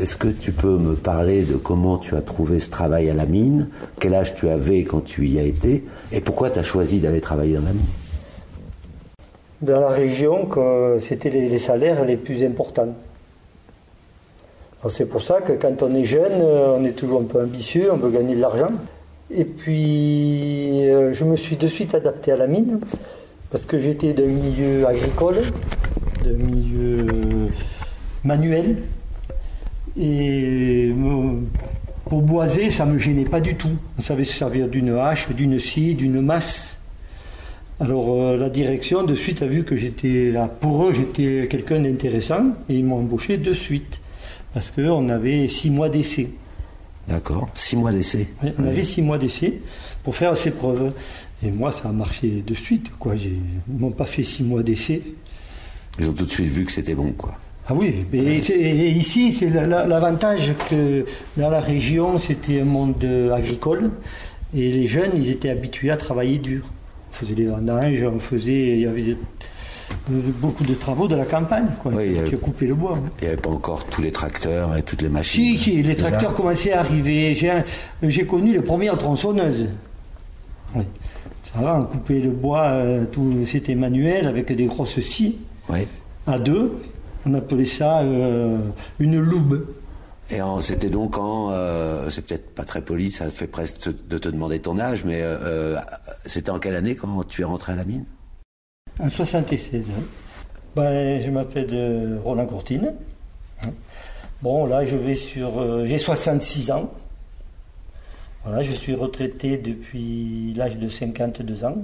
Est-ce que tu peux me parler de comment tu as trouvé ce travail à la mine? Quel âge tu avais quand tu y as été? Et pourquoi tu as choisi d'aller travailler dans la mine? Dans la région, c'était les salaires les plus importants. C'est pour ça que quand on est jeune, on est toujours un peu ambitieux, on veut gagner de l'argent. Et puis, euh, je me suis de suite adapté à la mine, parce que j'étais d'un milieu agricole, d'un milieu manuel. Et pour boiser, ça ne me gênait pas du tout. On savait se servir d'une hache, d'une scie, d'une masse. Alors euh, la direction de suite a vu que j'étais, pour eux, j'étais quelqu'un d'intéressant et ils m'ont embauché de suite parce qu'on avait six mois d'essai. D'accord, six mois d'essai. on avait six mois d'essai pour faire ces preuves. Et moi, ça a marché de suite. Quoi. Ils m'ont pas fait six mois d'essai. Ils ont tout de suite vu que c'était bon, quoi. Ah oui, et, ici, c'est l'avantage que dans la région, c'était un monde agricole. Et les jeunes, ils étaient habitués à travailler dur. On faisait les vendanges, on faisait. Il y avait beaucoup de travaux de la campagne, quoi, oui, qui a coupé le bois. Il n'y avait pas encore tous les tracteurs et toutes les machines. Si, si les tracteurs commençaient à arriver. J'ai connu les premières tronçonneuses. Oui. Ça va, on coupait le bois, euh, tout, c'était manuel avec des grosses scies. Oui. À deux, on appelait ça euh, une loube. Et c'était donc en, euh, c'est peut-être pas très poli, ça fait presque de te demander ton âge, mais c'était en quelle année quand tu es rentré à la mine? En 76. Ben, je m'appelle euh, Roland Courtine. Bon, là, je vais sur. Euh, j'ai 66 ans. Voilà, je suis retraité depuis l'âge de 52 ans.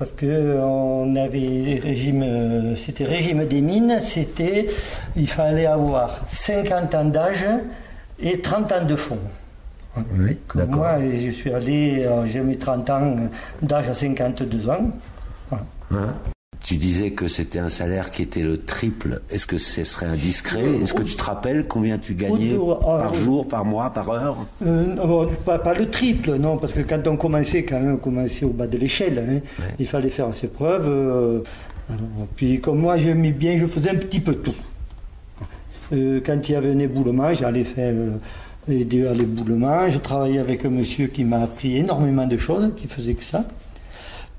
Parce que on avait régime, euh, c'était régime des mines, c'était, il fallait avoir 50 ans d'âge et 30 ans de fond. Oui, moi, je suis allé, j'ai mis 30 ans d'âge à 52 ans. Hein tu disais que c'était un salaire qui était le triple. Est-ce que ce serait indiscret? Est-ce que tu te rappelles combien tu gagnais par jour, par mois, par heure? Euh, pas, le triple, non, parce que quand on commençait, quand même, on commençait au bas de l'échelle. Hein. Il fallait faire ses preuves. Euh, puis comme moi, j'aimais bien, je faisais un petit peu tout. Euh, quand il y avait un éboulement, j'allais faire aider à l'éboulement. Je travaillais avec un monsieur qui m'a appris énormément de choses, qui faisait que ça.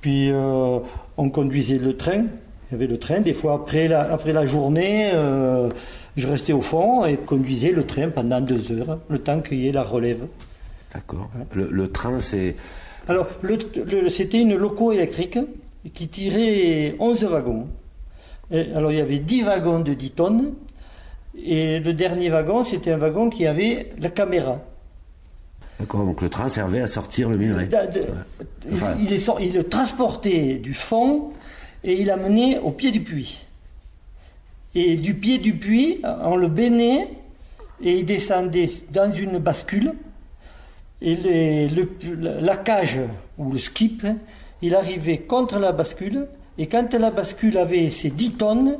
Puis euh, on conduisait le train. Il y avait le train. Des fois, après la, après la journée, euh, je restais au fond et conduisais le train pendant deux heures, le temps qu'il y ait la relève. D'accord. Le, train, c'est. Alors, c'était une loco électrique qui tirait 11 wagons. alors, il y avait 10 wagons de 10 tonnes. Et le dernier wagon, c'était un wagon qui avait la caméra. D'accord, donc le train servait à sortir le minerai. il, est, il le transportait du fond et il l'amenait au pied du puits. Et du pied du puits, on le baignait et il descendait dans une bascule. Et le, la cage ou le skip, il arrivait contre la bascule. Et quand la bascule avait ses 10 tonnes,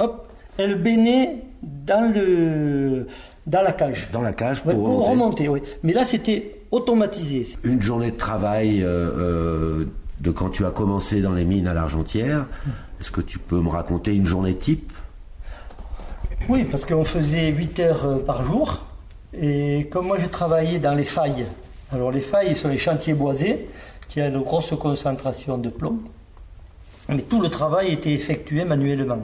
hop, elle baignait dans le, dans la cage. Dans la cage pour, remonter. oui. Mais là, c'était automatisé. Une journée de travail euh, euh, de quand tu as commencé dans les mines à l'Argentière, est-ce que tu peux me raconter une journée type? Oui, parce qu'on faisait 8 heures euh, par jour. Et comme moi, je travaillais dans les failles. Alors, les failles sont les chantiers boisés, qui a une grosse concentration de plomb. Mais tout le travail était effectué manuellement.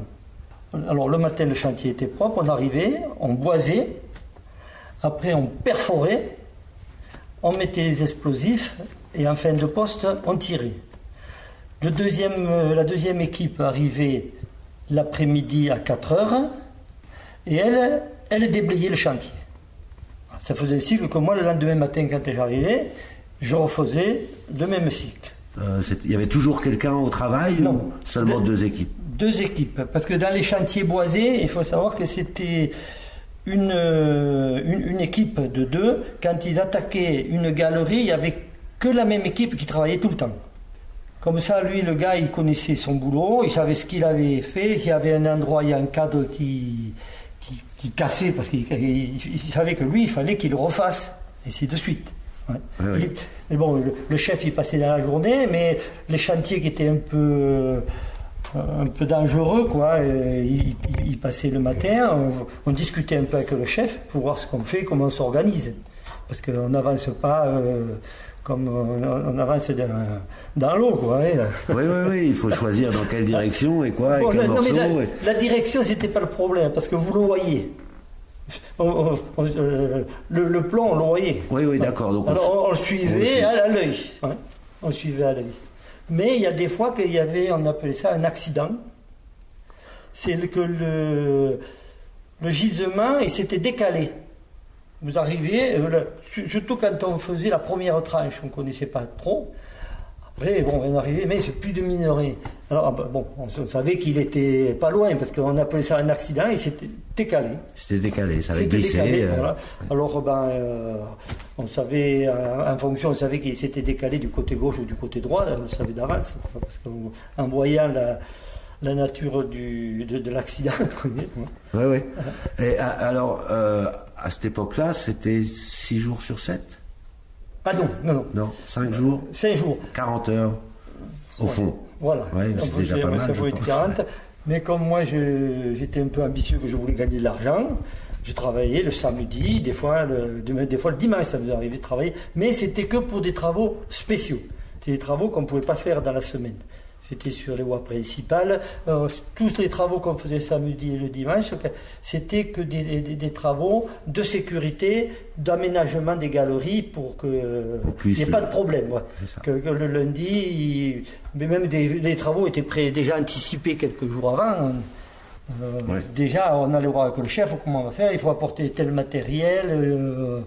Alors le matin, le chantier était propre, on arrivait, on boisait, après on perforait, on mettait les explosifs et en fin de poste, on tirait. Le deuxième, euh, la deuxième équipe arrivait l'après-midi à 4 heures et elle, elle déblayait le chantier. Ça faisait un cycle que moi, le lendemain matin, quand j'arrivais, je refaisais le même cycle. Euh, il y avait toujours quelqu'un au travail Non. seulement deux équipes? deux équipes. Parce que dans les chantiers boisés, il faut savoir que c'était une, une, équipe de deux. Quand ils attaquaient une galerie, il n'y avait que la même équipe qui travaillait tout le temps. Comme ça, lui, le gars, il connaissait son boulot, il savait ce qu'il avait fait. S'il y avait un endroit, il y a un cadre qui, qui, cassait, parce qu'il savait que lui, il fallait qu'il le refasse. Et c'est de suite. bon, le, chef, il passait dans la journée, mais les chantiers qui étaient un peu un peu dangereux, quoi. Il, passait le matin, on, discutait un peu avec le chef pour voir ce qu'on fait, comment on s'organise. Parce qu'on n'avance pas euh, comme on, avance dans, l'eau, quoi. Hein. Oui, oui, oui, il faut choisir dans quelle direction et quoi, la, la, direction, c'était pas le problème, parce que vous le voyez. Euh, le, plan, on le voyait. Oui, oui, d'accord. Alors, on, le suivait à l'œil. On suivait à l'œil. Mais il y a des fois qu'il y avait, on appelait ça un accident. C'est que le, le gisement, il s'était décalé. Vous arriviez, euh, surtout quand on faisait la première tranche, on ne connaissait pas trop. Après, bon, on arrivait, mais c'est plus de minerai. Alors, ah, bah, bon, on, savait qu'il était pas loin, parce qu'on appelait ça un accident, et c'était décalé. C'était décalé, ça avait glissé. Euh, Alors, ben, euh, on savait, en fonction, on savait qu'il s'était décalé du côté gauche ou du côté droit, on le savait d'avance, parce qu'en voyant la, la nature du, de, l'accident. Oui, oui. Et alors, à cette époque-là, c'était 6 jours sur 7 Ah non, non, non. Non, 5 jours 5 jours. 40 heures, au fond. Voilà. Ouais, c'est déjà pas mal, ça 40. Mais comme moi, j'étais un peu ambitieux, que je voulais gagner de l'argent, je travaillais le samedi, des fois le, des fois le dimanche, ça nous arrivait de travailler. Mais c'était que pour des travaux spéciaux. C'était des travaux qu'on ne pouvait pas faire dans la semaine. C'était sur les voies principales. Euh, tous les travaux qu'on faisait samedi et le dimanche, c'était que des, travaux de sécurité, d'aménagement des galeries pour qu'il n'y ait pas de problème. Que, le lundi, mais même des, travaux étaient déjà anticipés quelques jours avant. Euh, déjà, on allait voir avec le chef comment on va faire? Il faut apporter tel matériel. Euh,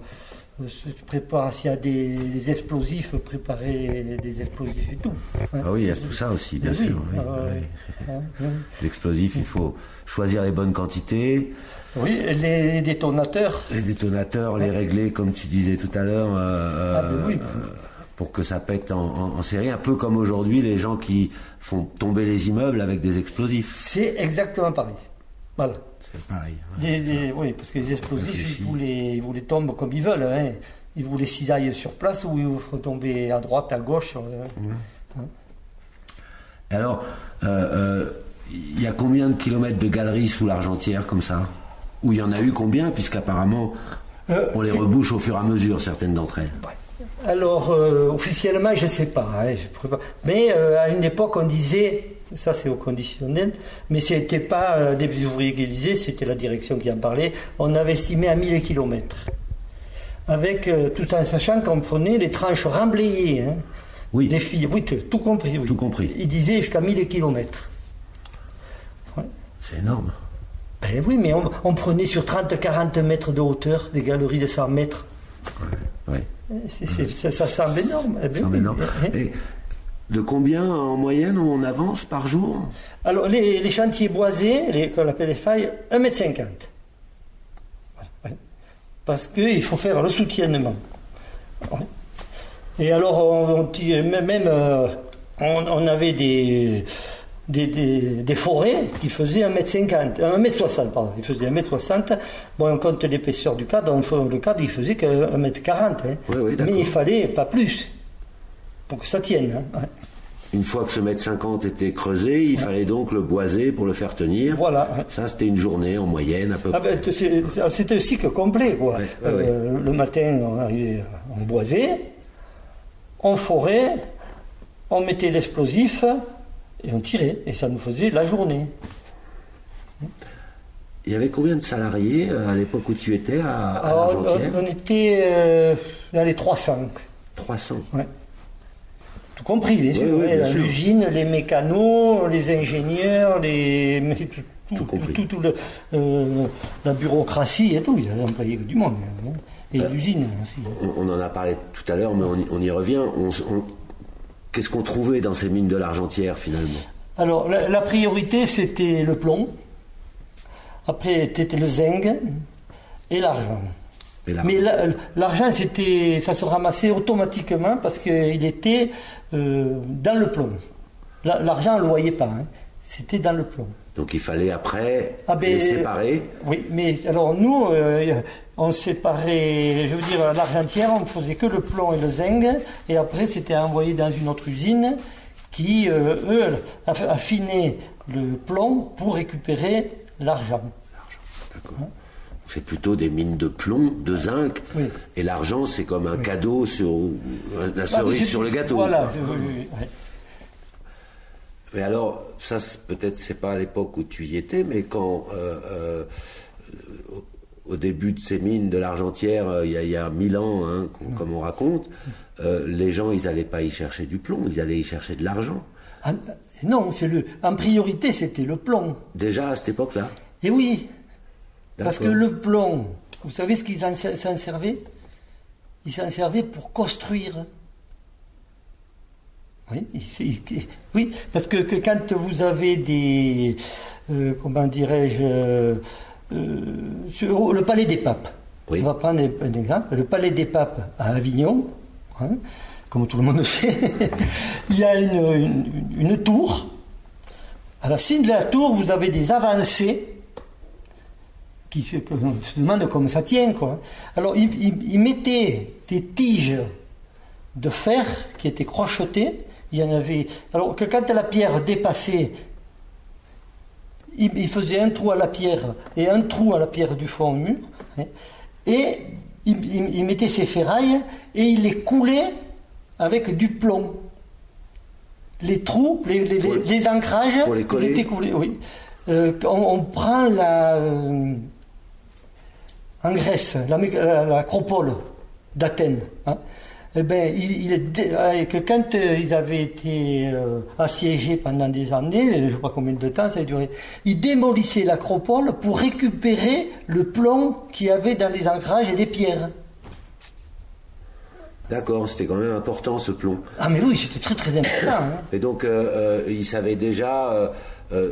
prépare s'il y a des, explosifs, préparer des explosifs et tout. Ah oui, il y a tout ça aussi, bien sûr. Les explosifs, il faut choisir les bonnes quantités. Oui, les détonateurs. Les détonateurs, les régler, comme tu disais tout à l'heure, euh, ah, ben euh, pour que ça pète en, série, un peu comme aujourd'hui les gens qui font tomber les immeubles avec des explosifs. C'est exactement pareil. Voilà. C'est pareil. oui, parce que les explosifs, ils vous, les, ils vous les tombent comme ils veulent. Hein. Ils vous les cisaillent sur place ou ils vous font tomber à droite, à gauche. Euh, hein. Alors, euh, euh, il y a combien de kilomètres de galeries sous l'Argentière comme ça? Ou il y en a eu combien Puisqu'apparemment, on les rebouche au fur et à mesure, certaines d'entre elles? Alors, officiellement, je ne sais pas, hein, pas. Mais à une époque, on disait ça, c'est au conditionnel. Mais ce n'était pas euh, des ouvriers qui disaient, c'était la direction qui en parlait. On avait estimé à 1000 km. Avec, euh, tout en sachant qu'on prenait les tranches remblayées. Hein, oui. Des filles, oui, tout compris. Tout compris. Ils disaient jusqu'à 1000 km. C'est énorme. Ben oui, mais on, prenait sur 30-40 mètres de hauteur des galeries de 100 mètres. Ouais, Ça, semble énorme. Eh ben ça semble énorme. Et de combien en moyenne on avance par jour Alors, les, chantiers boisés, les, qu'on appelle les failles, 1m50. Parce qu'il faut faire le soutienement. Et alors, on, même, euh, on, avait des, des, forêts qui faisaient 1m50, 1m60, pardon, ils faisaient 1m60. Bon, on compte l'épaisseur du cadre, le cadre, il faisait que 1m40. Hein. Mais il fallait pas plus pour que ça tienne. Hein. Une fois que ce mètre 50 était creusé, il fallait donc le boiser pour le faire tenir. Voilà. Ça, c'était une journée en moyenne à peu ah ben, c'était un cycle complet. Quoi. Euh, le matin, on arrivait, on boisait, on forait, on mettait l'explosif et on tirait. Et ça nous faisait la journée. Il y avait combien de salariés euh, à l'époque où tu étais à, à On était euh, dans les 300. 300 ouais compris, bien sûr. L'usine, les mécanos, les ingénieurs, les, tout, euh, la bureaucratie et tout. Il y a employé du monde. Hein. Et euh, l'usine aussi. On, en a parlé tout à l'heure, mais on y, revient. Qu'est-ce qu'on trouvait dans ces mines de l'Argentière finalement Alors, la, priorité, c'était le plomb. Après, c'était le zinc et l'argent. Mais l'argent, c'était, ça se ramassait automatiquement parce qu'il était euh, dans le plomb. L'argent, on ne le voyait pas. Hein. C'était dans le plomb. Donc il fallait après ah ben, les séparer Oui, mais alors nous, euh, on séparait, je veux dire, l'argentière, on ne faisait que le plomb et le zinc, et après c'était envoyé dans une autre usine qui, euh, eux, affinaient le plomb pour récupérer l'argent. D'accord. C'est plutôt des mines de plomb, de zinc, et l'argent, c'est comme un cadeau sur la bah, cerise sur le gâteau. Voilà. Mais alors, ça, peut-être, c'est pas à l'époque où tu y étais, mais quand, euh, euh, au début de ces mines de l'Argentière, euh, il, y a mille ans, hein, comme on raconte, les gens, ils n'allaient pas y chercher du plomb, ils allaient y chercher de l'argent. Ah, non, c'est le, en priorité, c'était le plomb. Déjà à cette époque-là Et eh oui, parce que le plomb, vous savez ce qu'ils s'en servaient? Ils s'en servaient pour construire. Oui, parce que, quand vous avez des, euh, comment dirais-je, euh, le palais des papes, on va prendre un exemple, le palais des papes à Avignon, hein, comme tout le monde le sait, il y a une, tour. À la cime de la tour, vous avez des avancées qui se, se demandent comment ça tient. Quoi. Alors, ils mettaient des tiges de fer qui étaient crochetées il y en avait. Alors que quand la pierre dépassait, il, faisait un trou à la pierre et un trou à la pierre du fond du mur, hein, et il, mettait ses ferrailles et il les coulait avec du plomb. Les trous, les, ancrages, ils étaient coulés. Oui. Euh, on, prend la. Euh, en Grèce, l'acropole d'Athènes. Hein, eh ben, il, euh, que quand euh, ils avaient été euh, assiégés pendant des années, je ne sais pas combien de temps ça a duré, ils démolissaient l'acropole pour récupérer le plomb qu'il y avait dans les ancrages et les pierres. D'accord, c'était quand même important ce plomb. Ah mais oui, c'était très très important. Hein. Et donc, ils savaient déjà,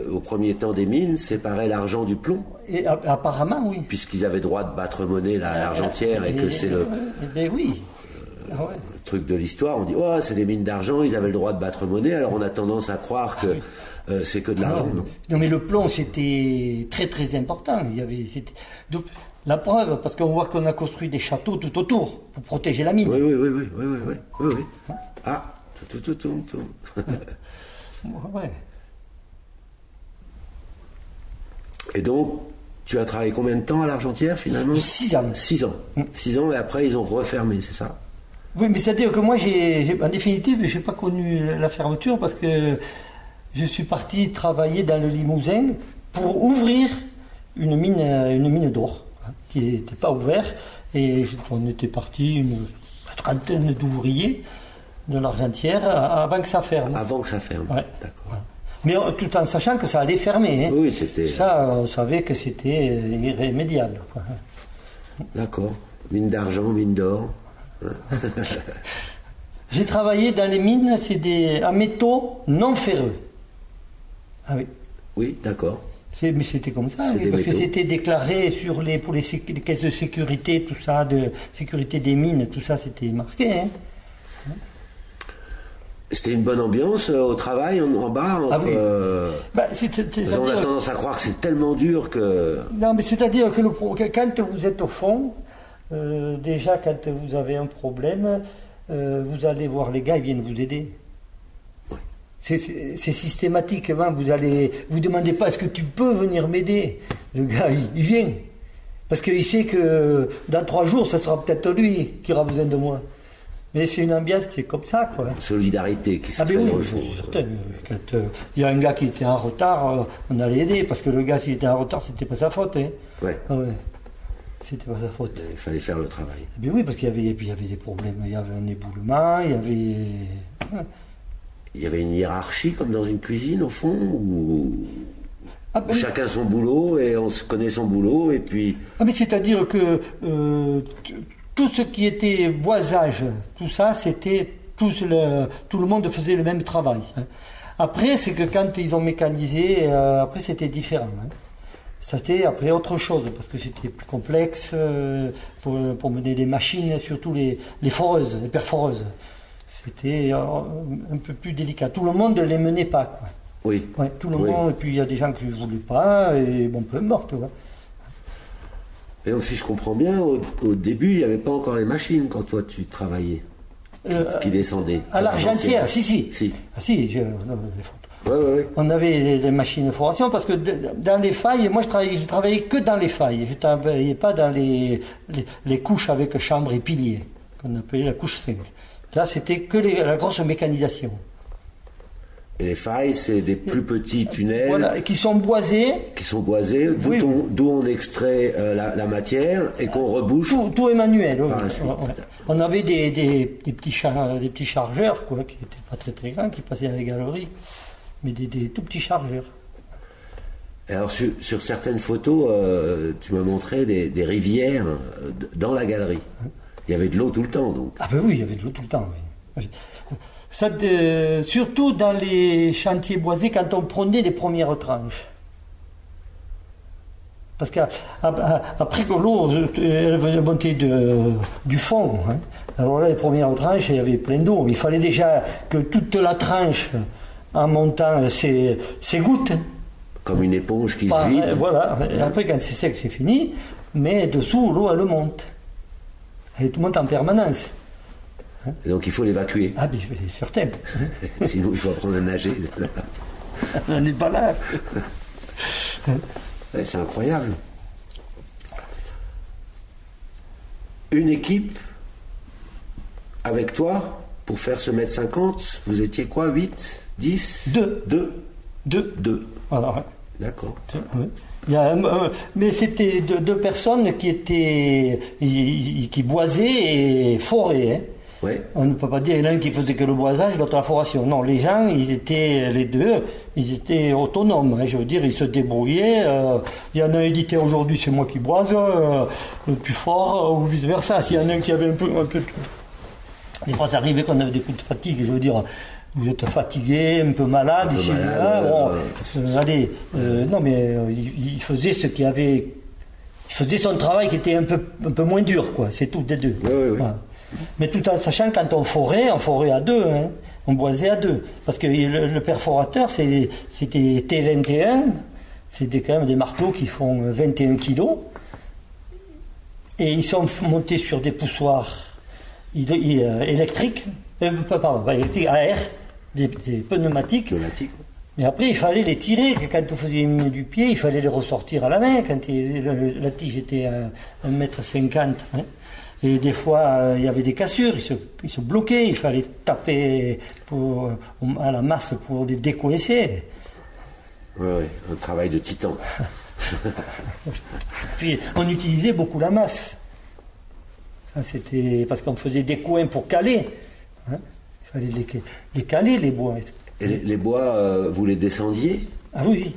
au premier temps des mines, séparer l'argent du plomb et, Apparemment, oui. Puisqu'ils avaient droit de battre monnaie, l'argentière, et, et, que c'est le... Eh ben oui. Ah le truc de l'histoire, on dit oh, c'est des mines d'argent, ils avaient le droit de battre monnaie, alors on a tendance à croire que ah euh, c'est que de l'argent. non. mais le plomb c'était très très important. Il y avait, Donc, la preuve, parce qu'on voit qu'on a construit des châteaux tout autour pour protéger la mine. Oui, oui, oui, oui, oui, oui, oui, oui. Ah, tout, tout, tout, tout. ouais. Et donc, tu as travaillé combien de temps à l'Argentière finalement? Six ans. Six ans. Mm. Six ans et après ils ont refermé, c'est ça? Oui, mais c'est-à-dire que moi, j'ai, en définitive, je n'ai pas connu la fermeture parce que je suis parti travailler dans le Limousin pour ouvrir une mine, une mine d'or hein, qui n'était pas ouverte. Et on était parti une trentaine d'ouvriers de l'Argentière avant que ça ferme. Avant que ça ferme, d'accord. Mais tout en sachant que ça allait fermer. Hein. Oui, c'était. Ça, on savait que c'était irrémédiable. D'accord. Mine d'argent, mine d'or. J'ai travaillé dans les mines, c'est des à métaux non ferreux. Ah oui. Oui, d'accord. Mais c'était comme ça, parce que c'était déclaré sur les, pour les, caisses de sécurité, tout ça, de sécurité des mines, tout ça, c'était marqué. Hein. C'était une bonne ambiance euh, au travail en, bas ah oui. Euh, bah, on a tendance à croire que c'est tellement dur que. Non, mais c'est-à-dire que, le, quand vous êtes au fond, euh, déjà, quand vous avez un problème, euh, vous allez voir les gars, ils viennent vous aider. C'est systématiquement, vous allez, vous demandez pas est-ce que tu peux venir m'aider. Le gars, il, vient. Parce qu'il sait que dans trois jours, ce sera peut-être lui qui aura besoin de moi. Mais c'est une ambiance qui est comme ça, quoi. Solidarité qui se ah, ben oui, certain. Quand euh, il y a un gars qui était en retard, on allait aider, parce que le gars, s'il était en retard, c'était pas sa faute. Hein. Ouais. Ah ouais. C'était pas sa faute. Il fallait faire le travail. Mais oui, parce qu'il y avait, il y avait des problèmes. Il y avait un éboulement, il y avait. Il y avait une hiérarchie comme dans une cuisine au fond où ah, ben, chacun son boulot et on se connaît son boulot et puis. Ah mais c'est-à-dire que euh, tout ce qui était boisage, tout ça, c'était tout le, tout le monde faisait le même travail. Hein. Après, c'est que quand ils ont mécanisé, euh, après c'était différent. Hein. C'était après autre chose, parce que c'était plus complexe euh, pour, mener les machines, surtout les, les foreuses, les perforeuses. C'était euh, un peu plus délicat. Tout le monde ne les menait pas. Oui. tout le monde, et puis il y a des gens qui ne voulaient pas, et bon, peu importe. Et donc, si je comprends bien, au, début, il n'y avait pas encore les machines quand toi tu travaillais. euh, qui descendaient. À l'Argentière, si, si. Si. Ah, si, je, Ouais, ouais, ouais. On avait les, machines de foration parce que dans les failles, moi je travaillais, je travaillais que dans les failles. Je ne travaillais pas dans les, les, couches avec chambre et piliers, qu'on appelait la couche 5. Là, c'était que la grosse mécanisation. Et les failles, c'est des plus petits tunnels. Voilà, qui sont boisés. Qui sont boisés, d'où on, extrait euh, la, matière et qu'on rebouche. Tout, est manuel. On avait des, des, petits des petits chargeurs, quoi, qui n'étaient pas très très grands, qui passaient dans les galeries mais des, tout petits chargeurs. Alors sur, certaines photos, euh, tu m'as montré des, rivières euh, dans la galerie. Il y avait de l'eau tout le temps, donc. Ah ben oui, il y avait de l'eau tout le temps. Ça, surtout dans les chantiers boisés, quand on prenait les premières tranches. Parce qu'après que l'eau elle venait monter de, du fond, hein. alors là, les premières tranches, il y avait plein d'eau. Il fallait déjà que toute la tranche en montant ses, gouttes. Comme une éponge qui se vide. Voilà, après quand c'est sec, c'est fini, mais dessous, l'eau, elle monte. Elle monte en permanence. Et donc il faut l'évacuer. Ah, bien, certain. Sinon, il faut apprendre à nager. On n'est pas là. c'est incroyable. Une équipe avec toi pour faire ce mètre 50, vous étiez quoi 8 10 2. 2. 2. 2. Voilà. D'accord. Il y a, euh, mais c'était deux, personnes qui étaient qui boisaient et foraient. Hein. Ouais. On ne peut pas dire l'un qui faisait que le boisage, l'autre la foration. Non, les gens, ils étaient les deux, ils étaient autonomes. Hein. je veux dire, ils se débrouillaient. Euh, il y en a un édité aujourd'hui, c'est moi qui boise, euh, le plus fort, ou vice versa. S'il y en a un qui avait un peu, un peu, des fois, ça arrivait qu'on avait des coups de fatigue. Je veux dire, vous êtes fatigué, un peu malade, ici, là. Bon, euh, allez, euh, non, mais euh, il, faisait ce qu'il avait. Il faisait son travail qui était un peu, un peu moins dur, quoi. C'est tout, des deux. Mais tout en sachant, quand on forait, on forait à deux. Hein. On boisait à deux. Parce que le, perforateur, c'était T21. C'était quand même des marteaux qui font 21 kilos. Et ils sont montés sur des poussoirs électriques. pardon, électriques à air des, pneumatiques. Mais après, il fallait les tirer. Quand on faisait une du pied, il fallait les ressortir à la main. Quand la tige était à 1m50. Hein. Et des fois, euh, il y avait des cassures, ils se, bloquaient, il fallait taper pour, euh, à la masse pour les décoincer. Oui, oui, un travail de titan. Puis, on utilisait beaucoup la masse. C'était parce qu'on faisait des coins pour caler. Hein. Il fallait les, caler, les bois. Et les, bois, euh, vous les descendiez? Ah oui.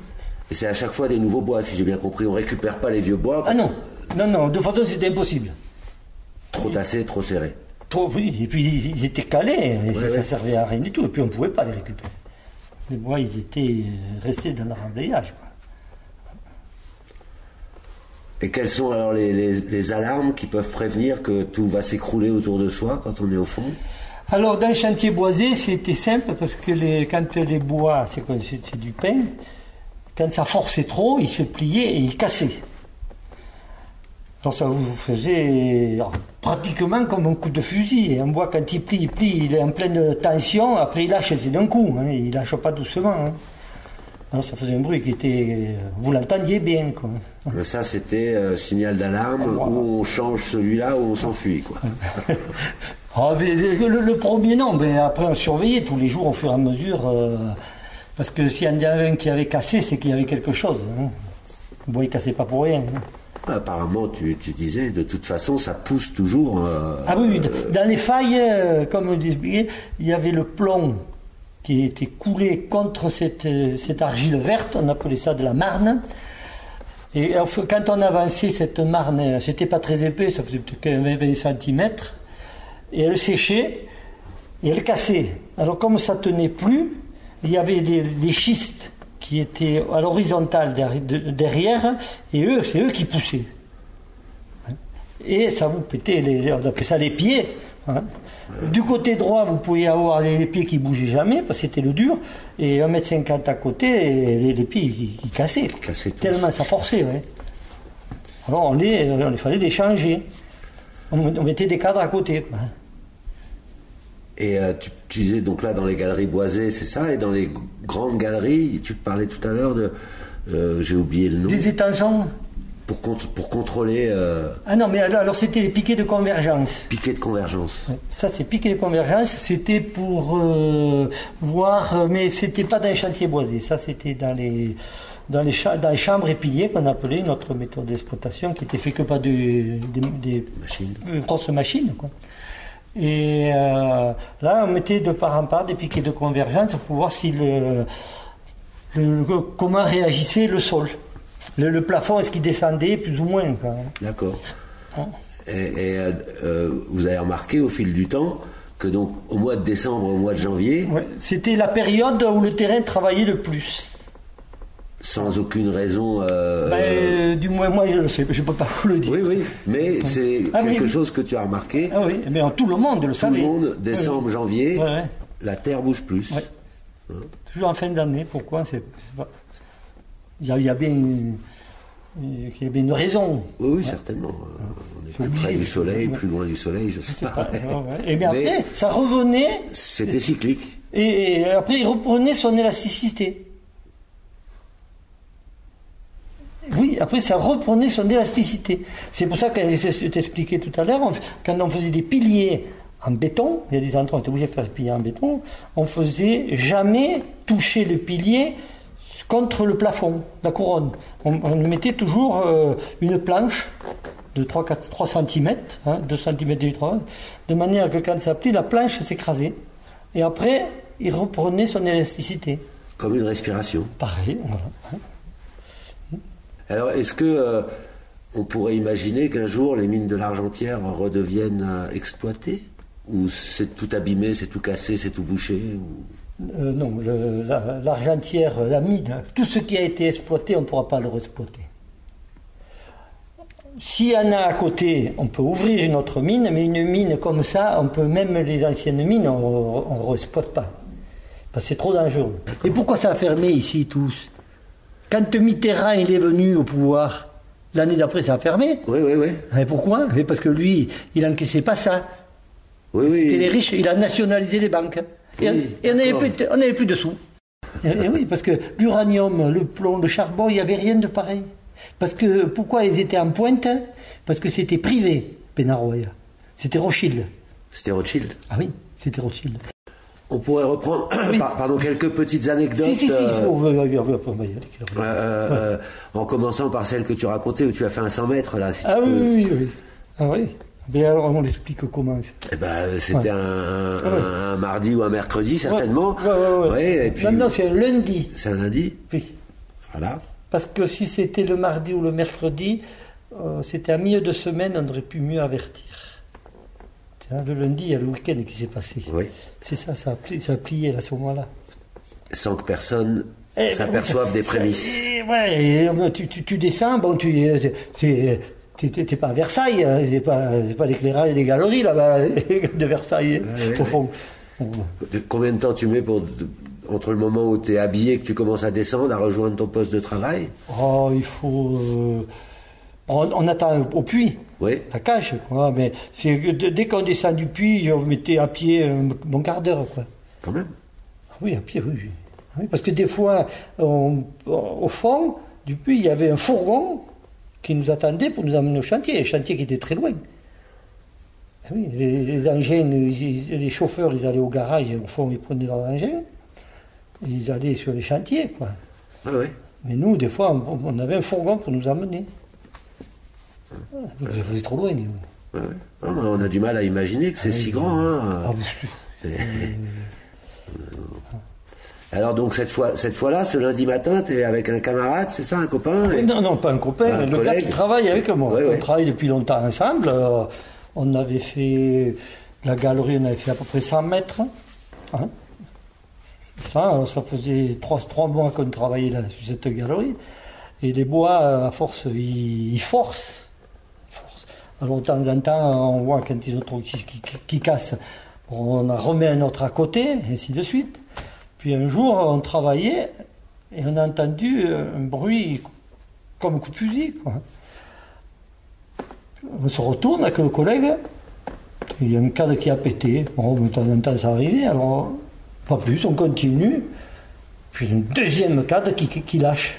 Et c'est à chaque fois des nouveaux bois, si j'ai bien compris. On récupère pas les vieux bois Ah non, non, non, de toute façon c'était impossible. Trop tassés, trop serrés. Trop, oui, et puis ils étaient calés, et ça, ne servait à rien du tout, et puis on ne pouvait pas les récupérer. Les bois, ils étaient euh, restés dans le remblayage. Et quelles sont alors les, les, alarmes qui peuvent prévenir que tout va s'écrouler autour de soi quand on est au fond? Alors, dans le chantier boisé, c'était simple parce que les, quand les bois, c'est, c'est du pain, quand ça forçait trop, il se pliait et il cassait. Alors ça vous faisait pratiquement comme un coup de fusil. Un bois, quand il plie, il plie, il est en pleine tension, après il lâche, c'est d'un coup, hein, il lâche pas doucement. Hein. Alors ça faisait un bruit qui était... Vous l'entendiez bien, quoi. Ça, c'était euh, signal d'alarme, où on change celui-là, ou on s'enfuit, quoi. Ah, le, premier, non, mais après on surveillait tous les jours au fur et à mesure. Euh, parce que s'il y en avait un qui avait cassé, c'est qu'il y avait quelque chose. Hein. Bon, il cassait pas pour rien. Hein. Apparemment, tu, disais, de toute façon, ça pousse toujours. Euh, ah oui, dans les failles, euh, comme je disais, il y avait le plomb qui était coulé contre cette, cette argile verte, on appelait ça de la marne. Et quand on avançait cette marne, c'était pas très épais, ça faisait peut-être 20 cm et elle séchait et elle cassait. Alors comme ça tenait plus, il y avait des, schistes qui étaient à l'horizontale derrière, et eux, c'est eux qui poussaient. Et ça vous pétait, on appelait ça les pieds. Hein. Du côté droit, vous pouviez avoir les pieds qui bougeaient jamais, parce que c'était le dur, et 1m50 à côté, les, les pieds qui, cassaient. tellement ça forçait. Alors on les, il fallait les changer. On, mettait des cadres à côté. Et euh, tu, tu disais donc là dans les galeries boisées, c'est ça, et dans les grandes galeries, tu parlais tout à l'heure de, euh, j'ai oublié le nom, Des étançons pour, cont- pour contrôler euh, Ah non, mais alors, alors c'était les piquets de convergence. piquet de convergence. Ça, c'est piquet de convergence. C'était pour euh, voir, euh, mais c'était pas dans les chantiers boisés. Ça, c'était dans les, dans les, dans les chambres et piliers qu'on appelait notre méthode d'exploitation, qui était fait que pas de, des, des Machine. euh, grosses machines. Quoi. Et euh, là, on mettait de part en part des piquets de convergence pour voir si le, le- le- comment réagissait le sol. Le, le plafond, est-ce qu'il descendait plus ou moins. D'accord. Hein. Et, et, euh, euh, vous avez remarqué au fil du temps que donc au mois de décembre, au mois de janvier, Ouais, C'était la période où le terrain travaillait le plus. sans aucune raison. euh, Ben, euh, du moins, moi, je le sais, je ne peux pas vous le dire. oui, oui, mais c'est Ah quelque oui. chose que tu as remarqué. Ah oui, mais tout le monde le Tout savait. le monde, décembre, janvier, Ouais, ouais. la terre bouge plus. Ouais. Toujours en fin d'année, pourquoi c'est il y, a, bien une, il y a bien une raison. Oui, oui, certainement. Euh, On est plus près du soleil, plus loin du soleil, je sais pas. pas- ouais, ouais. Et bien Mais après, ça revenait, C'était cyclique. et, et après, il reprenait son élasticité. Oui, après, ça reprenait son élasticité. C'est pour ça que je t'expliquais tout à l'heure, quand on faisait des piliers en béton, il y a des endroits où on était obligé de faire des piliers en béton, on faisait jamais toucher le pilier contre le plafond, la couronne. On, on mettait toujours euh, une planche de 3, 4, 3 cm, 2 cm de 3, de manière que quand ça plie, la planche s'écrasait. Et après, il reprenait son élasticité. Comme une respiration. Pareil, voilà. Alors, est-ce que euh, on pourrait imaginer qu'un jour les mines de l'Argentière redeviennent euh, exploitées? Ou c'est tout abîmé, c'est tout cassé, c'est tout bouché ou- Euh, non, la- l'argentière, la, mine, tout ce qui a été exploité, on ne pourra pas le réexploiter. S'il y en a à côté, on peut ouvrir une autre mine, mais une mine comme ça, on peut même les anciennes mines, on ne réexploite pas. Parce que c'est trop dangereux. Et pourquoi ça a fermé ici tous? Quand Mitterrand il est venu au pouvoir, l'année d'après ça a fermé. Oui, oui, oui. Et pourquoi? Parce que lui, il n'encaissait pas ça. Oui, oui. C'était les riches, il a nationalisé les banques. Et, on- Oui, et on n'avait plus, de- on n'avait plus de sous. Et, et oui, parce que l'uranium, le plomb, le charbon, il n'y avait rien de pareil. Parce que pourquoi ils étaient en pointe? Parce que c'était privé, Penaroya. C'était Rothschild. C'était Rothschild. Ah oui, c'était Rothschild. On pourrait reprendre par- pardon, quelques petites anecdotes. Si, si, si, il euh, faut. euh, euh, on va y aller. en commençant par celle que tu racontais où tu as fait un 100 mètres là. Si Ah tu oui, peux. oui, oui, oui. Ah oui. Mais alors, on l'explique comment. Eh ben, c'était Ouais. un, un- Ah ouais. un mardi ou un mercredi certainement. Ouais, ouais, ouais. Ouais, et puis Non, non, c'est un lundi. c'est un lundi. Oui. Voilà. Parce que si c'était le mardi ou le mercredi, euh, c'était à milieu de semaine, on aurait pu mieux avertir. Tiens, le lundi, il y a le week-end qui s'est passé. Oui. C'est ça, ça a, pli- ça a plié à ce moment-là. Sans que personne Eh, s'aperçoive des prémices. eh, et, euh, tu, tu- tu descends, bon, tu euh, c'est t'es- t'es t'es pas à Versailles, hein, c'est pas, pas l'éclairage des galeries là-bas de Versailles, Ouais, au fond. De- Combien de temps tu mets pour entre le moment où tu es habillé, que tu commences à descendre, à rejoindre ton poste de travail? Oh, il faut. euh, on, on attend au puits. Oui. la cage, quoi. Mais dès qu'on descend du puits, on mettait à pied un bon quart d'heure, quoi. Quand même. Oui, à pied, oui. oui. Oui, parce que des fois, on- au fond du puits, il y avait un fourgon qui nous attendait pour nous amener au chantier, un chantier qui était très loin. Ah Oui, les, les engins, les chauffeurs, ils allaient au garage, et au fond, ils prenaient leur engin, et ils allaient sur les chantiers, quoi. Ah oui. Mais nous, des fois, on, on avait un fourgon pour nous. Voilà, donc ça faisait trop loin. nous. Ah, mais on a du mal à imaginer que c'est si grand. Hein. Mais- Alors donc cette fois, cette fois-là, ce lundi matin, tu es avec un camarade, c'est ça, un copain et- Non, non, pas un copain, Un le collègue. gars qui travaille avec moi. Ouais, on ouais. travaille depuis longtemps ensemble. euh, on avait fait la galerie, on avait fait à peu près 100 mètres. hein. Ça, euh, ça faisait trois, trois mois qu'on travaillait là, sur cette galerie. Et les bois, euh, à force, ils, ils forcent. Ils forcent. Alors de temps en temps, on voit quand ils ont trop qui, qui, qui- qui cassent, on en remet un autre à côté, et ainsi de suite. Puis un jour, on travaillait et on a entendu un bruit comme un coup de fusil. On se retourne avec le collègue il y a un cadre qui a pété. Bon, de temps en temps, ça arrivait. Alors, pas plus, on continue. Puis un deuxième cadre qui, qui lâche.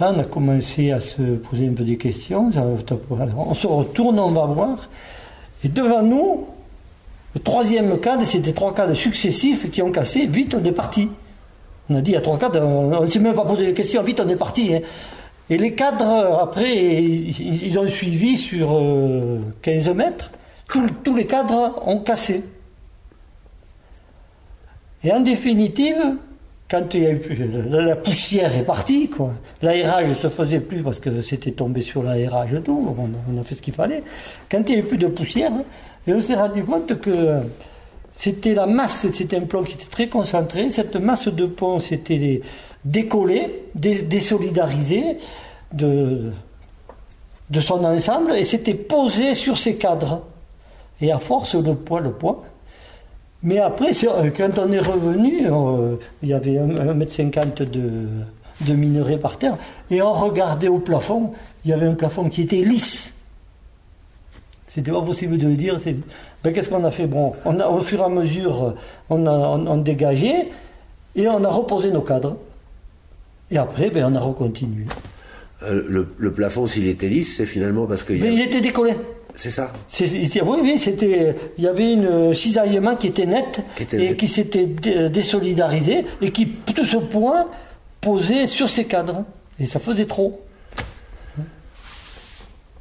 Là, on a commencé à se poser un peu des questions. On se retourne, on va voir. Et devant nous, le troisième cadre, c'était trois cadres successifs qui ont cassé. Vite, on est parti. On a dit, a trois cadres, on ne s'est même pas posé de questions. Vite, on est parti. Hein. Et les cadres, après, ils ont suivi sur 15 euh, mètres. Tous, les cadres ont cassé. Et en définitive, quand il y a eu, la, poussière est partie, quoi. L'aérage ne se faisait plus parce que c'était tombé sur l'aérage tout, on, a fait ce qu'il fallait. Quand il n'y avait plus de poussière, et on s'est rendu compte que c'était la masse, c'était un plomb qui était très concentré, cette masse de pont s'était décollée, désolidarisée de, de son ensemble et s'était posée sur ses cadres. Et à force, le poids, le poids, mais après, quand on est revenu, euh, il y avait 1m50 de, de minerai par terre, et on regardait au plafond, il y avait un plafond qui était lisse. C'était pas possible de le dire. Ben, Qu'est-ce qu'on a fait? Bon, on a, au fur et à mesure, on a dégagé et on a reposé nos cadres. Et après, ben, on a recontinué. Euh, le, le, plafond, s'il était lisse, c'est finalement parce que. il était décollé. C'est ça Oui, oui, c'était. Il y avait une cisaillement qui était net et qui s'était désolidarisé et qui, tout ce point, posait sur ces cadres. Et ça faisait trop.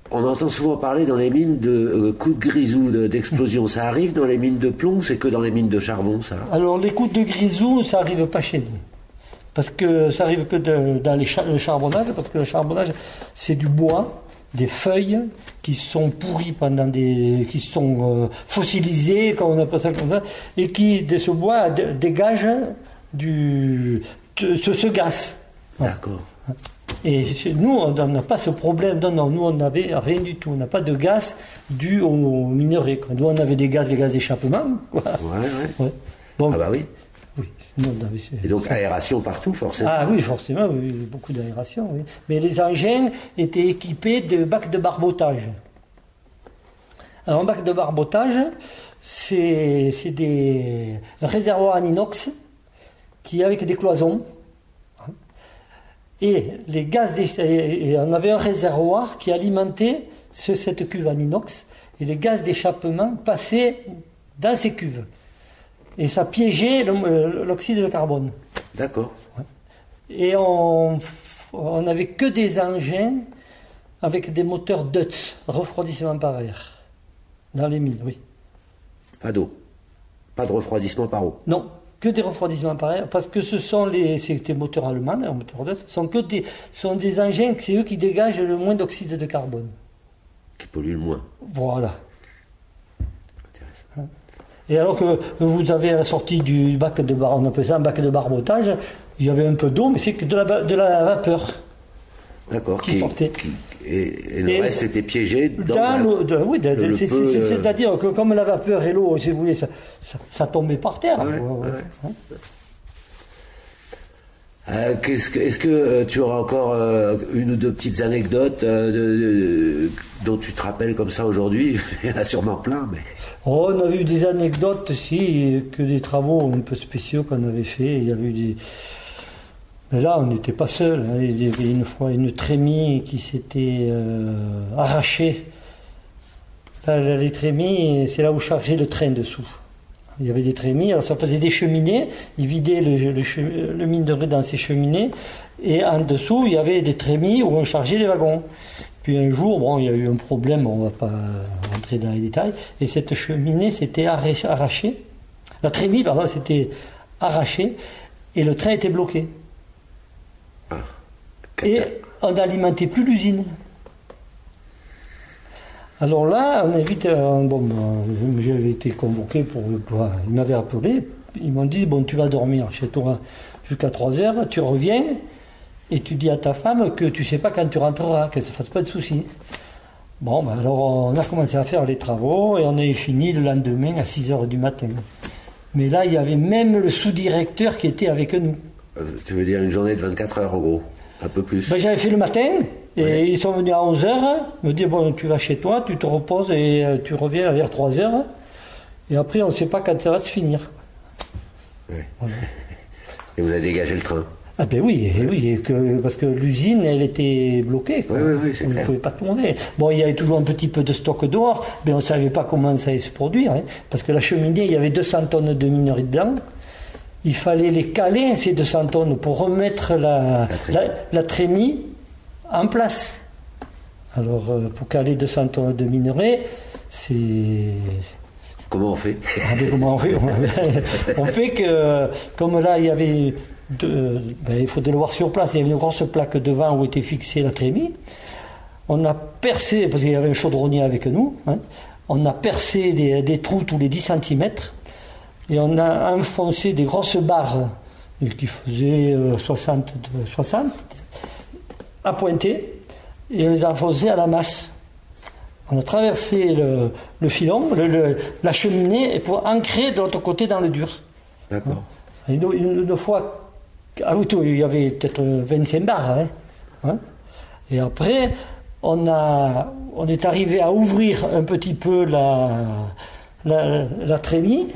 On entend souvent parler dans les mines de euh, coups de grisou, d'explosion. ça arrive dans les mines de plomb ou c'est que dans les mines de charbon, ça? Alors, les coups de grisou, ça n'arrive pas chez nous. Parce que ça arrive que dans les le charbonnage, parce que le charbonnage, c'est du bois des feuilles qui sont pourries pendant des. qui sont euh, fossilisées, comme on appelle ça comme ça, et qui, de ce bois, dégagent du, ce, gaz. D'accord. Et nous, on n'a pas ce problème. Non, non, nous, on n'avait rien du tout. On n'a pas de gaz dû au, minerai. Nous, on avait des gaz, des gaz d'échappement. Ouais, ouais. Bon, ah bah oui. Oui, Et donc aération partout, forcément Ah oui, forcément, oui, beaucoup d'aération. Oui. Mais les engins étaient équipés de bacs de barbotage. Alors un bac de barbotage, c'est des réservoirs en inox qui avec des cloisons. Et les gaz et on avait un réservoir qui alimentait cette cuve en inox et les gaz d'échappement passaient dans ces cuves et ça piégeait euh, l'oxyde de carbone. D'accord. Et on n'avait que des engins avec des moteurs Dutz, refroidissement par air, dans les mines, oui. Pas d'eau Pas de refroidissement par eau Non, que des refroidissements par air, parce que ce sont les des moteurs allemands, les hein, moteurs Dutz, sont que des, sont des engins, c'est eux qui dégagent le moins d'oxyde de carbone. Qui polluent le moins. Voilà. Et alors que vous avez à la sortie du bac de bar, on appelle ça un bac de barbotage, il y avait un peu d'eau, mais c'est que de la, de la vapeur. D'accord. Qui, sortait. et, le reste était piégé dans, l'eau. oui, c'est-à-dire que comme la vapeur et l'eau, si vous voulez, ça, ça, tombait par terre. Euh, est-ce que, euh, tu auras encore euh, une ou deux petites anecdotes dont tu te rappelles comme ça aujourd'hui? Il y en a sûrement plein. Oh, on avait eu des anecdotes aussi, que des travaux un peu spéciaux qu'on avait fait. Il y avait des. Mais là, on n'était pas seul. Hein. Il y avait une fois une trémie qui s'était arrachée. les trémies, c'est là où chargeait le train dessous. Il y avait des trémies, alors ça faisait des cheminées, ils vidaient le, le, le minerai dans ces cheminées, et en dessous, il y avait des trémies où on chargeait les wagons. Puis un jour, bon, il y a eu un problème, on ne va pas rentrer dans les détails, et cette cheminée s'était arrachée, la trémie, pardon, s'était arrachée, et le train était bloqué. Ah, et on n'alimentait plus l'usine. Alors là, on invite, euh, bon, j'avais été convoqué pour, ils m'avaient appelé, ils m'ont dit, bon, tu vas dormir chez toi jusqu'à 3 heures, tu reviens, et tu dis à ta femme que tu sais pas quand tu rentreras, qu'elle ne se fasse pas de soucis. Bon, ben alors on a commencé à faire les travaux et on a fini le lendemain à 6 heures du matin. Mais là, il y avait même le sous-directeur qui était avec nous. Euh, tu veux dire une journée de 24 heures, en gros? Un peu plus ben, J'avais fait le matin, Et ils sont venus à 11h, me dire bon, tu vas chez toi, tu te reposes et euh, tu reviens vers 3h. Et après, on ne sait pas quand ça va se finir. Et vous avez dégagé le train ah ben oui, oui que, parce que l'usine, elle était bloquée. Oui, oui, oui, on ne pouvait pas tourner. Bon, il y avait toujours un petit peu de stock dehors, mais on ne savait pas comment ça allait se produire. Hein, parce que la cheminée, il y avait 200 tonnes de minerais dedans. Il fallait les caler, ces 200 tonnes, pour remettre la, la, trémie en place. Alors, euh, pour caler 200 tonnes de minerais, c'est... Comment on fait ah, Comment on fait On fait que, comme là, il y avait ben, il faut le voir sur place, il y avait une grosse plaque devant où était fixée la trémie. On a percé, parce qu'il y avait un chaudronnier avec nous, hein, on a percé des, trous tous les 10 cm et on a enfoncé des grosses barres qui faisaient 60, euh, 60 à pointer et on les a enfoncées à la masse. On a traversé le, filon, la cheminée, pour ancrer de l'autre côté dans le dur. D'accord. une, fois à l'auto, il y avait peut-être 25 barres. Hein. Hein. Et après, on, a, on est arrivé à ouvrir un petit peu la, la, la trémie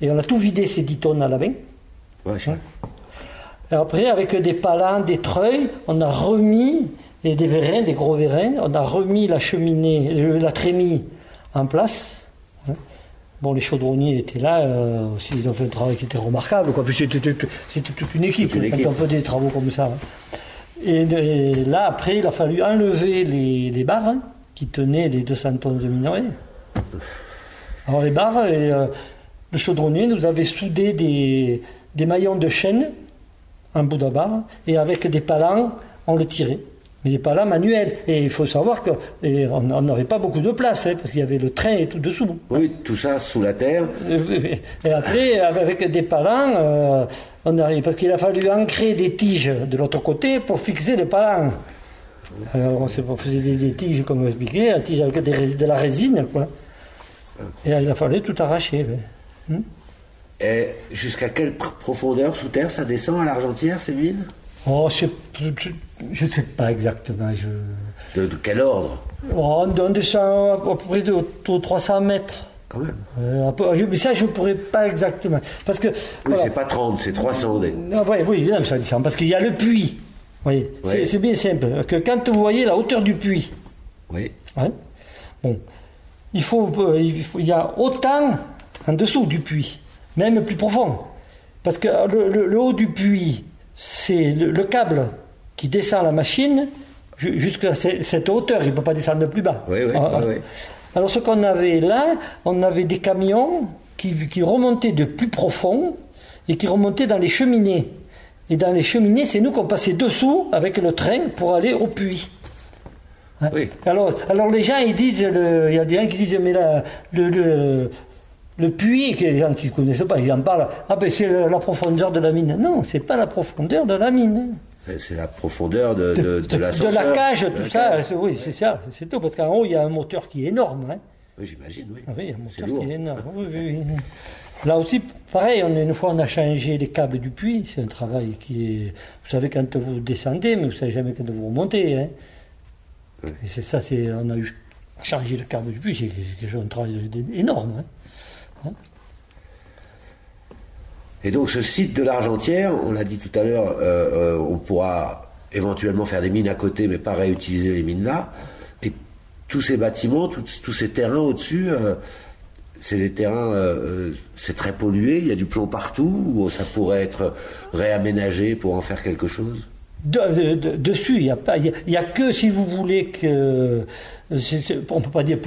et on a tout vidé ces 10 tonnes à la main. Ouais, hein. Et après, avec des palans, des treuils, on a remis, et des vérins, des gros vérins, on a remis la cheminée, la trémie en place. Bon, les chaudronniers étaient là, euh, aussi, ils ont fait un travail qui était remarquable. Quoi. c'était, toute une équipe, quand on fait des travaux comme ça. Hein. Et, là, après, il a fallu enlever les, barres hein, qui tenaient les 200 tonnes de minerais. Alors les barres, et, euh, le chaudronnier nous avait soudé des, des maillons de chaîne en bout de barre, et avec des palans, on le tirait mais il n'est pas là manuel. Et il faut savoir qu'on n'avait pas beaucoup de place, hein, parce qu'il y avait le train et tout dessous. Oui, tout ça sous la terre. Et après, avec des palans, euh, on arrive, parce qu'il a fallu ancrer des tiges de l'autre côté pour fixer les palans. Alors on faisait des, des tiges, comme vous expliqué, des tiges avec de la résine, quoi. Et il a fallu tout arracher. Et jusqu'à quelle profondeur sous terre ça descend à l'Argentière, ces mines Oh, je ne sais pas exactement. Je... De, quel ordre? Oh, On descend à peu près de, 300 mètres. Quand même. Euh, mais ça, je ne pourrais pas exactement. Parce que, oui, c'est pas 30, c'est 300. Des... Ah, oui, oui, ça descend. Parce qu'il y a le puits. Oui, c'est bien simple. Que quand vous voyez la hauteur du puits, oui. Hein, bon, il, faut, euh, il, faut, il y a autant en dessous du puits, même plus profond. Parce que le haut du puits, c'est le, câble qui descend la machine jusqu'à cette hauteur, il ne peut pas descendre plus bas. Ah, ah. Alors ce qu'on avait là, on avait des camions qui, remontaient de plus profond et qui remontaient dans les cheminées. Et dans les cheminées, c'est nous qu'on passait dessous avec le train pour aller au puits. Hein? Alors, alors les gens, ils disent, il y a des gens qui disent, mais là, le, le puits, les gens qui ne connaissent pas, ils en parlent. Ah ben c'est la, profondeur de la mine. Non, c'est pas la profondeur de la mine. C'est la profondeur de, de, de, De la cage, tout ça. Oui, c'est ça, c'est tout. Parce qu'en haut, il y a un moteur qui est énorme. Hein. Oui, j'imagine, oui. Ah, oui, un moteur qui est énorme. Là aussi, pareil, on, une fois on a changé les câbles du puits, c'est un travail qui est. Vous savez quand vous descendez, mais vous ne savez jamais quand vous remontez. Hein. Et c'est ça, c'est, on a eu changé le câble du puits, c'est un travail énorme. Hein. Hein et donc ce site de l'Argentière, on l'a dit tout à l'heure, euh, euh, on pourra éventuellement faire des mines à côté, mais pas réutiliser les mines là. Et tous ces bâtiments, tous ces terrains au-dessus, euh, c'est des terrains, c'est très pollué, il y a du plomb partout, ou ça pourrait être réaménagé pour en faire quelque chose? Dessus, il n'y a, a que si vous voulez que. On ne peut pas dire